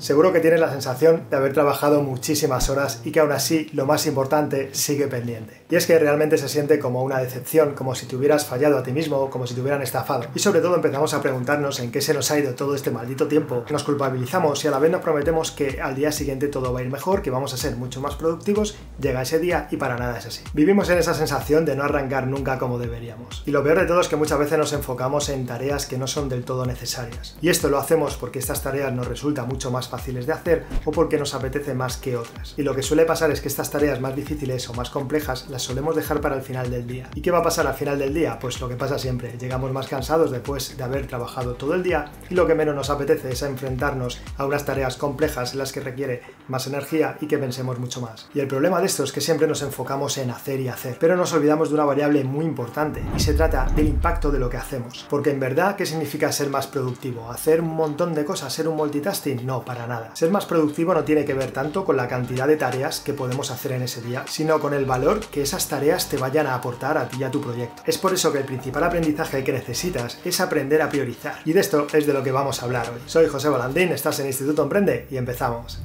Seguro que tienes la sensación de haber trabajado muchísimas horas y que aún así lo más importante sigue pendiente. Y es que realmente se siente como una decepción, como si te hubieras fallado a ti mismo como si te hubieran estafado. Y sobre todo empezamos a preguntarnos en qué se nos ha ido todo este maldito tiempo, nos culpabilizamos y a la vez nos prometemos que al día siguiente todo va a ir mejor, que vamos a ser mucho más productivos, llega ese día y para nada es así. Vivimos en esa sensación de no arrancar nunca como deberíamos. Y lo peor de todo es que muchas veces nos enfocamos en tareas que no son del todo necesarias. Y esto lo hacemos porque estas tareas nos resultan mucho más fáciles de hacer o porque nos apetece más que otras. Y lo que suele pasar es que estas tareas más difíciles o más complejas las solemos dejar para el final del día. ¿Y qué va a pasar al final del día? Pues lo que pasa siempre, llegamos más cansados después de haber trabajado todo el día y lo que menos nos apetece es enfrentarnos a unas tareas complejas en las que requiere más energía y que pensemos mucho más. Y el problema de esto es que siempre nos enfocamos en hacer y hacer, pero nos olvidamos de una variable muy importante y se trata del impacto de lo que hacemos. Porque en verdad, ¿qué significa ser más productivo? ¿Hacer un montón de cosas? ¿Ser un multitasking? No, para nada. Ser más productivo no tiene que ver tanto con la cantidad de tareas que podemos hacer en ese día, sino con el valor que esas tareas te vayan a aportar a ti y a tu proyecto. Es por eso que el principal aprendizaje que necesitas es aprender a priorizar. Y de esto es de lo que vamos a hablar hoy. Soy José Valandín, estás en Instituto Emprende y empezamos.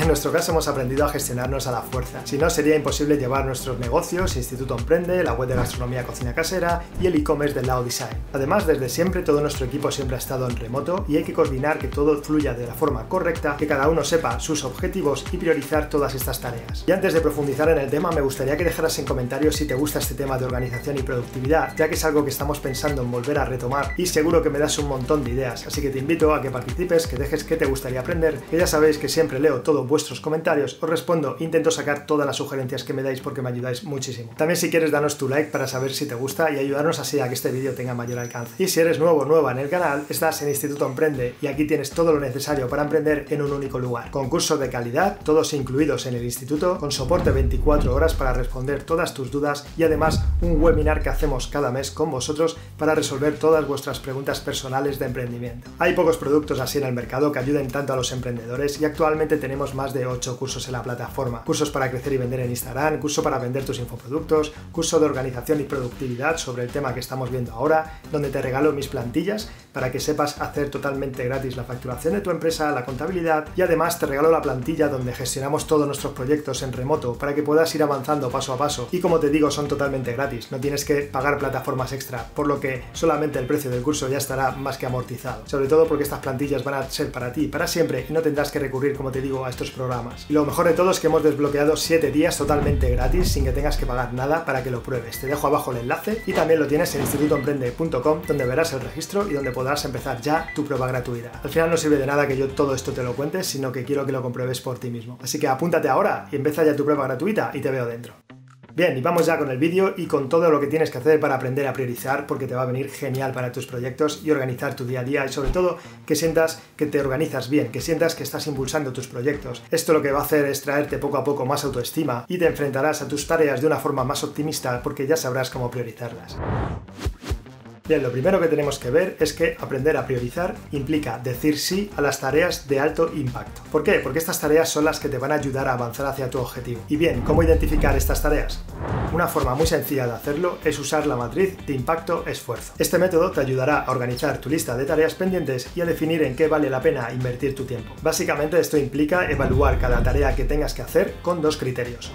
En nuestro caso hemos aprendido a gestionarnos a la fuerza. Si no, sería imposible llevar nuestros negocios, Instituto Emprende, la web de gastronomía cocina casera y el e-commerce del Lao Design. Además, desde siempre todo nuestro equipo siempre ha estado en remoto y hay que coordinar que todo fluya de la forma correcta, que cada uno sepa sus objetivos y priorizar todas estas tareas. Y antes de profundizar en el tema, me gustaría que dejaras en comentarios si te gusta este tema de organización y productividad, ya que es algo que estamos pensando en volver a retomar y seguro que me das un montón de ideas. Así que te invito a que participes, que dejes que te gustaría aprender, que ya sabéis que siempre leo todo vuestros comentarios, os respondo, intento sacar todas las sugerencias que me dais porque me ayudáis muchísimo. También si quieres danos tu like para saber si te gusta y ayudarnos así a que este vídeo tenga mayor alcance. Y si eres nuevo o nueva en el canal, estás en Instituto Emprende y aquí tienes todo lo necesario para emprender en un único lugar. Concursos de calidad, todos incluidos en el instituto, con soporte 24 horas para responder todas tus dudas y además un webinar que hacemos cada mes con vosotros para resolver todas vuestras preguntas personales de emprendimiento. Hay pocos productos así en el mercado que ayuden tanto a los emprendedores y actualmente tenemos más de 8 cursos en la plataforma. Cursos para crecer y vender en Instagram, curso para vender tus infoproductos, curso de organización y productividad sobre el tema que estamos viendo ahora, donde te regalo mis plantillas para que sepas hacer totalmente gratis la facturación de tu empresa, la contabilidad y además te regalo la plantilla donde gestionamos todos nuestros proyectos en remoto para que puedas ir avanzando paso a paso. Y como te digo, son totalmente gratis, no tienes que pagar plataformas extra, por lo que solamente el precio del curso ya estará más que amortizado. Sobre todo porque estas plantillas van a ser para ti, para siempre y no tendrás que recurrir, como te digo, a estos programas. Y lo mejor de todo es que hemos desbloqueado 7 días totalmente gratis sin que tengas que pagar nada para que lo pruebes. Te dejo abajo el enlace y también lo tienes en institutoemprende.com donde verás el registro y donde podrás empezar ya tu prueba gratuita. Al final no sirve de nada que yo todo esto te lo cuente, sino que quiero que lo compruebes por ti mismo. Así que apúntate ahora y empieza ya tu prueba gratuita y te veo dentro. Bien, y vamos ya con el vídeo y con todo lo que tienes que hacer para aprender a priorizar, porque te va a venir genial para tus proyectos y organizar tu día a día y sobre todo que sientas que te organizas bien, que sientas que estás impulsando tus proyectos. Esto lo que va a hacer es traerte poco a poco más autoestima y te enfrentarás a tus tareas de una forma más optimista porque ya sabrás cómo priorizarlas. Bien, lo primero que tenemos que ver es que aprender a priorizar implica decir sí a las tareas de alto impacto. ¿Por qué? Porque estas tareas son las que te van a ayudar a avanzar hacia tu objetivo. Y bien, ¿cómo identificar estas tareas? Una forma muy sencilla de hacerlo es usar la matriz de impacto-esfuerzo. Este método te ayudará a organizar tu lista de tareas pendientes y a definir en qué vale la pena invertir tu tiempo. Básicamente esto implica evaluar cada tarea que tengas que hacer con dos criterios.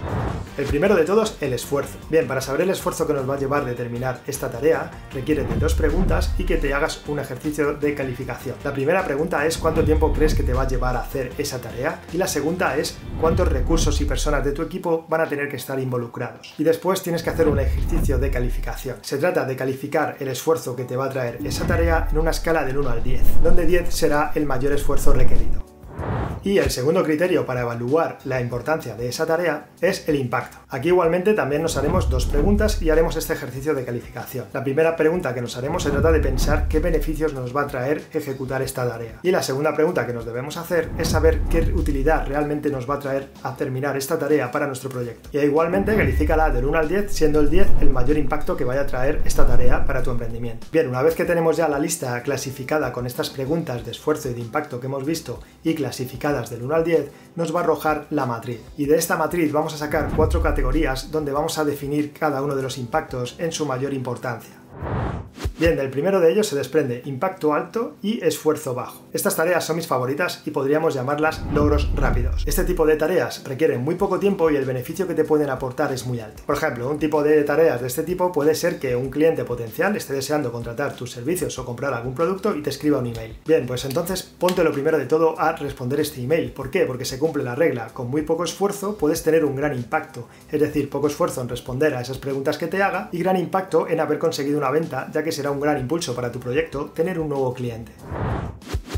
El primero de todos, el esfuerzo. Bien, para saber el esfuerzo que nos va a llevar a determinar esta tarea, requiere de dos preguntas y que te hagas un ejercicio de calificación. La primera pregunta es cuánto tiempo crees que te va a llevar a hacer esa tarea y la segunda es cuántos recursos y personas de tu equipo van a tener que estar involucrados. Y después tienes que hacer un ejercicio de calificación. Se trata de calificar el esfuerzo que te va a traer esa tarea en una escala del 1 al 10, donde 10 será el mayor esfuerzo requerido. Y el segundo criterio para evaluar la importancia de esa tarea es el impacto. Aquí igualmente también nos haremos dos preguntas y haremos este ejercicio de calificación. La primera pregunta que nos haremos se trata de pensar qué beneficios nos va a traer ejecutar esta tarea. Y la segunda pregunta que nos debemos hacer es saber qué utilidad realmente nos va a traer a terminar esta tarea para nuestro proyecto. Y igualmente califícala del 1 al 10, siendo el 10 el mayor impacto que vaya a traer esta tarea para tu emprendimiento. Bien, una vez que tenemos ya la lista clasificada con estas preguntas de esfuerzo y de impacto que hemos visto y clasificada del 1 al 10, nos va a arrojar la matriz. Y de esta matriz vamos a sacar cuatro categorías donde vamos a definir cada uno de los impactos en su mayor importancia. Bien, del primero de ellos se desprende impacto alto y esfuerzo bajo. Estas tareas son mis favoritas y podríamos llamarlas logros rápidos. Este tipo de tareas requieren muy poco tiempo y el beneficio que te pueden aportar es muy alto. Por ejemplo, un tipo de tareas de este tipo puede ser que un cliente potencial esté deseando contratar tus servicios o comprar algún producto y te escriba un email. Bien, pues entonces ponte lo primero de todo a responder este email. ¿Por qué? Porque se cumple la regla. Con muy poco esfuerzo puedes tener un gran impacto. Es decir, poco esfuerzo en responder a esas preguntas que te haga y gran impacto en haber conseguido una venta, ya que será un gran impulso para tu proyecto tener un nuevo cliente.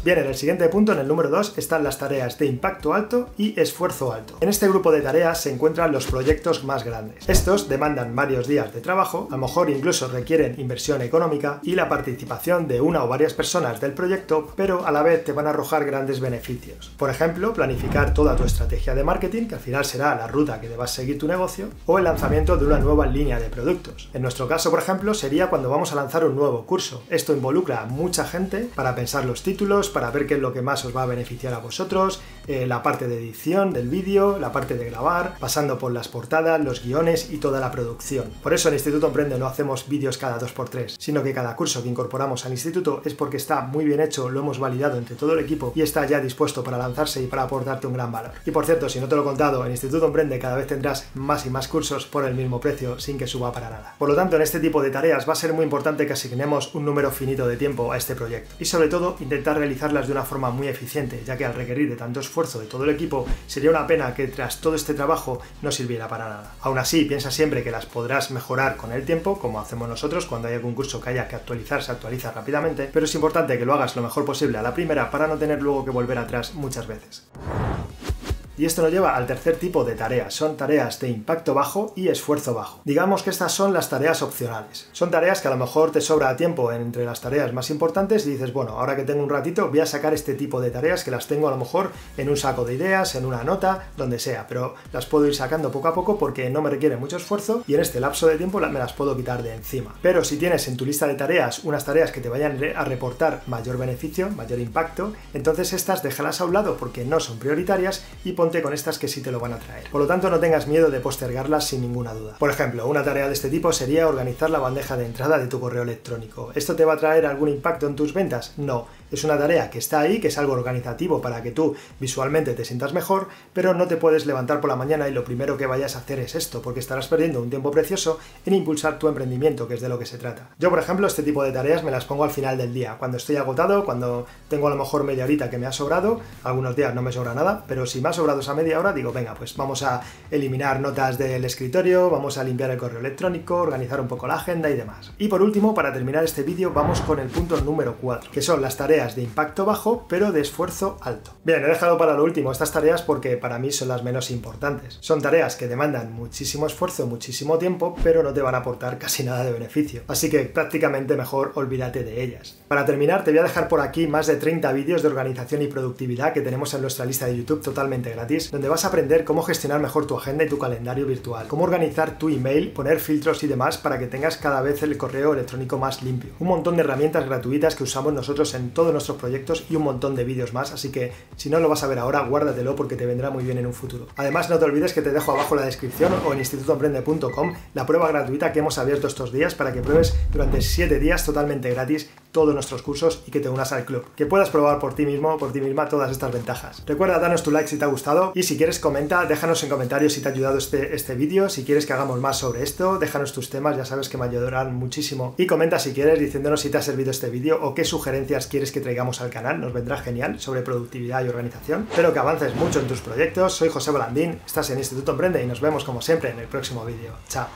Bien, en el siguiente punto, en el número 2, están las tareas de impacto alto y esfuerzo alto. En este grupo de tareas se encuentran los proyectos más grandes. Estos demandan varios días de trabajo, a lo mejor incluso requieren inversión económica y la participación de una o varias personas del proyecto, pero a la vez te van a arrojar grandes beneficios. Por ejemplo, planificar toda tu estrategia de marketing, que al final será la ruta que debas seguir tu negocio, o el lanzamiento de una nueva línea de productos. En nuestro caso, por ejemplo, sería cuando vamos a lanzar un nuevo curso. Esto involucra a mucha gente para pensar los títulos, para ver qué es lo que más os va a beneficiar a vosotros, eh, la parte de edición del vídeo, la parte de grabar, pasando por las portadas, los guiones y toda la producción. Por eso en Instituto Emprende no hacemos vídeos cada 2x3, sino que cada curso que incorporamos al instituto es porque está muy bien hecho, lo hemos validado entre todo el equipo y está ya dispuesto para lanzarse y para aportarte un gran valor. Y por cierto, si no te lo he contado, en Instituto Emprende cada vez tendrás más y más cursos por el mismo precio sin que suba para nada. Por lo tanto, en este tipo de tareas va a ser muy importante que asignemos un número finito de tiempo a este proyecto y sobre todo intentar realizarlas de una forma muy eficiente, ya que al requerir de tanto esfuerzo de todo el equipo, sería una pena que tras todo este trabajo no sirviera para nada. Aún así, piensa siempre que las podrás mejorar con el tiempo, como hacemos nosotros cuando hay algún curso que haya que actualizar, se actualiza rápidamente, pero es importante que lo hagas lo mejor posible a la primera para no tener luego que volver atrás muchas veces. Y esto nos lleva al tercer tipo de tareas. Son tareas de impacto bajo y esfuerzo bajo. Digamos que estas son las tareas opcionales. Son tareas que a lo mejor te sobra tiempo entre las tareas más importantes y dices, bueno, ahora que tengo un ratito voy a sacar este tipo de tareas que las tengo a lo mejor en un saco de ideas, en una nota, donde sea, pero las puedo ir sacando poco a poco porque no me requiere mucho esfuerzo y en este lapso de tiempo me las puedo quitar de encima. Pero si tienes en tu lista de tareas unas tareas que te vayan a reportar mayor beneficio, mayor impacto, entonces estas déjalas a un lado porque no son prioritarias y con estas que sí te lo van a traer. Por lo tanto, no tengas miedo de postergarlas sin ninguna duda. Por ejemplo, una tarea de este tipo sería organizar la bandeja de entrada de tu correo electrónico. ¿Esto te va a traer algún impacto en tus ventas? No es una tarea que está ahí, que es algo organizativo para que tú visualmente te sientas mejor, pero no te puedes levantar por la mañana y lo primero que vayas a hacer es esto, porque estarás perdiendo un tiempo precioso en impulsar tu emprendimiento, que es de lo que se trata. Yo, por ejemplo, este tipo de tareas me las pongo al final del día, cuando estoy agotado, cuando tengo a lo mejor media horita que me ha sobrado, algunos días no me sobra nada, pero si me ha sobrado esa media hora, digo, venga, pues vamos a eliminar notas del escritorio, vamos a limpiar el correo electrónico, organizar un poco la agenda y demás. Y por último, para terminar este vídeo, vamos con el punto número 4, que son las tareas de impacto bajo, pero de esfuerzo alto. Bien, he dejado para lo último estas tareas porque para mí son las menos importantes. Son tareas que demandan muchísimo esfuerzo, muchísimo tiempo, pero no te van a aportar casi nada de beneficio. Así que prácticamente mejor olvídate de ellas. Para terminar, te voy a dejar por aquí más de 30 vídeos de organización y productividad que tenemos en nuestra lista de YouTube totalmente gratis, donde vas a aprender cómo gestionar mejor tu agenda y tu calendario virtual, cómo organizar tu email, poner filtros y demás para que tengas cada vez el correo electrónico más limpio. Un montón de herramientas gratuitas que usamos nosotros en todo nuestros proyectos y un montón de vídeos más, así que si no lo vas a ver ahora, guárdatelo porque te vendrá muy bien en un futuro. Además, no te olvides que te dejo abajo la descripción o en institutoemprende.com la prueba gratuita que hemos abierto estos días para que pruebes durante 7 días totalmente gratis todos nuestros cursos y que te unas al club. Que puedas probar por ti mismo, por ti misma, todas estas ventajas. Recuerda darnos tu like si te ha gustado y si quieres comenta, déjanos en comentarios si te ha ayudado este, este vídeo, si quieres que hagamos más sobre esto, déjanos tus temas, ya sabes que me ayudarán muchísimo. Y comenta si quieres diciéndonos si te ha servido este vídeo o qué sugerencias quieres que traigamos al canal, nos vendrá genial sobre productividad y organización. Espero que avances mucho en tus proyectos, soy José Balandín, estás en Instituto Emprende y nos vemos como siempre en el próximo vídeo. Chao.